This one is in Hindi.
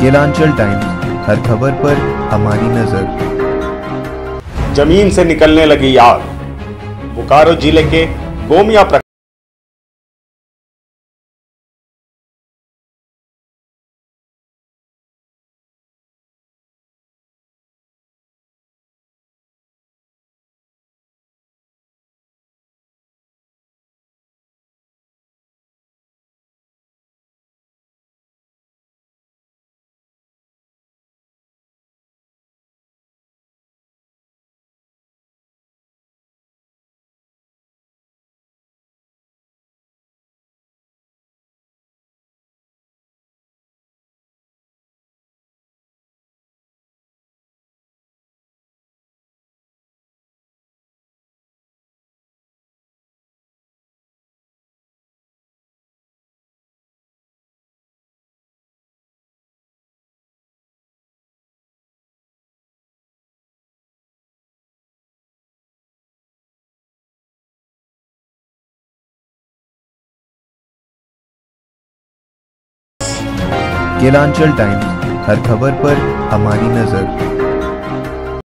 केलांचल टाइम्स, हर खबर पर हमारी नज़र। ज़मीन से निकलने लगी आग। बोकारो ज़िले के गोमिया प्रखंड टाइम्स हर खबर पर हमारी नज़र।